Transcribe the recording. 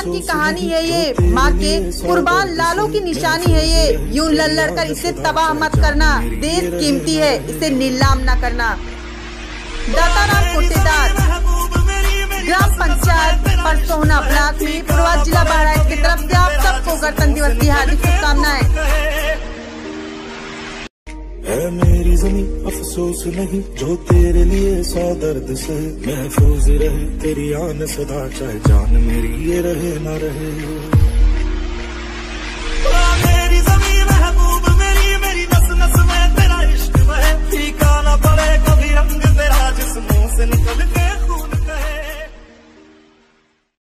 की कहानी है ये। माँ के कुर्बान लालों की निशानी है ये। यूँ लड़ कर इसे तबाह मत करना। देश कीमती है, इसे नीलाम न करना। दाताराम कोटेदार। ग्राम पंचायत परसोना ब्लॉक में। पूर्वाज जिला बहराइच की तरफ़ ऐसी आप सबको गणतंत्र दिवस की हार्दिक शुभकामनाएँ। है मेरी जमी अफसोस नहीं, जो तेरे लिए सौ दर्द से महफूज रहे। तेरी आन सदा, चाहे जान मेरी ये रहे न रहे। मेरी जमी महबूब, मेरी मेरी पड़े कभी रंग तेरा निकल के